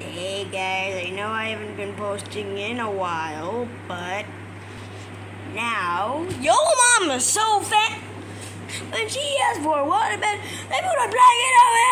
Hey guys, I know I haven't been posting in a while, but now yo mama's so fat. When she asked for a waterbed, they put a blanket over.